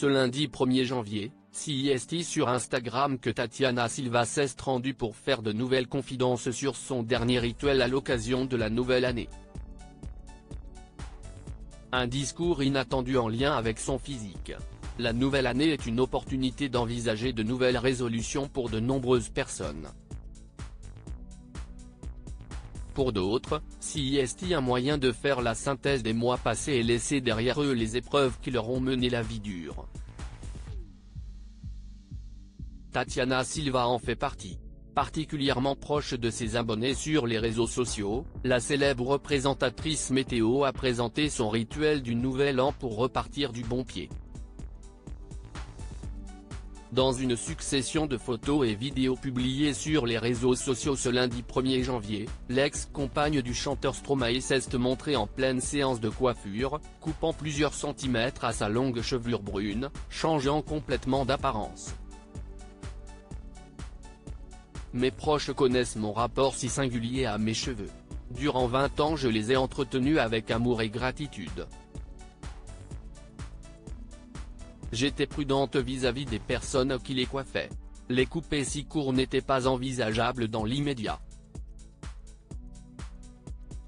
Ce lundi 1er janvier, CIST sur Instagram que Tatiana Silva s'est rendue pour faire de nouvelles confidences sur son dernier rituel à l'occasion de la nouvelle année. Un discours inattendu en lien avec son physique. La nouvelle année est une opportunité d'envisager de nouvelles résolutions pour de nombreuses personnes. Pour d'autres, si est un moyen de faire la synthèse des mois passés et laisser derrière eux les épreuves qui leur ont mené la vie dure. Tatiana Silva en fait partie. Particulièrement proche de ses abonnés sur les réseaux sociaux, la célèbre représentatrice météo a présenté son rituel du nouvel an pour repartir du bon pied. Dans une succession de photos et vidéos publiées sur les réseaux sociaux ce lundi 1er janvier, l'ex-compagne du chanteur Stromae s'est montrée en pleine séance de coiffure, coupant plusieurs centimètres à sa longue chevelure brune, changeant complètement d'apparence. Mes proches connaissent mon rapport si singulier à mes cheveux. Durant 20 ans je les ai entretenus avec amour et gratitude. J'étais prudente vis-à-vis des personnes qui les coiffaient. Les couper si courts n'étaient pas envisageables dans l'immédiat.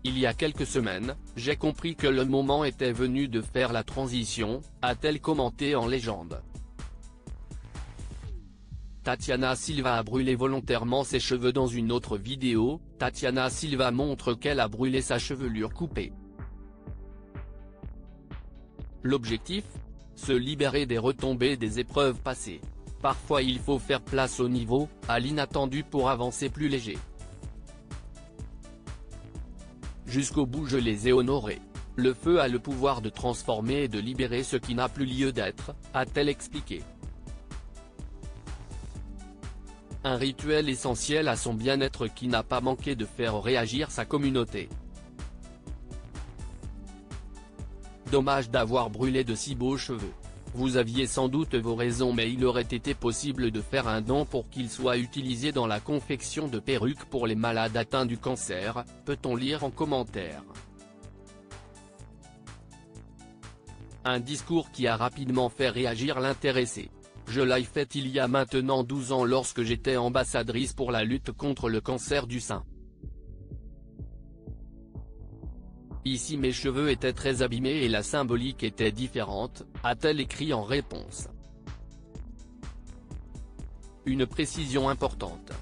Il y a quelques semaines, j'ai compris que le moment était venu de faire la transition, a-t-elle commenté en légende. Tatiana Silva a brûlé volontairement ses cheveux dans une autre vidéo, Tatiana Silva montre qu'elle a brûlé sa chevelure coupée. L'objectif Se libérer des retombées des épreuves passées. Parfois il faut faire place au niveau, à l'inattendu pour avancer plus léger. Jusqu'au bout je les ai honorés. Le feu a le pouvoir de transformer et de libérer ce qui n'a plus lieu d'être, a-t-elle expliqué. Un rituel essentiel à son bien-être qui n'a pas manqué de faire réagir sa communauté. Dommage d'avoir brûlé de si beaux cheveux. Vous aviez sans doute vos raisons mais il aurait été possible de faire un don pour qu'ils soient utilisés dans la confection de perruques pour les malades atteints du cancer, peut-on lire en commentaire. Un discours qui a rapidement fait réagir l'intéressé. Je l'ai fait il y a maintenant 12 ans lorsque j'étais ambassadrice pour la lutte contre le cancer du sein. Ici mes cheveux étaient très abîmés et la symbolique était différente, a-t-elle écrit en réponse. Une précision importante.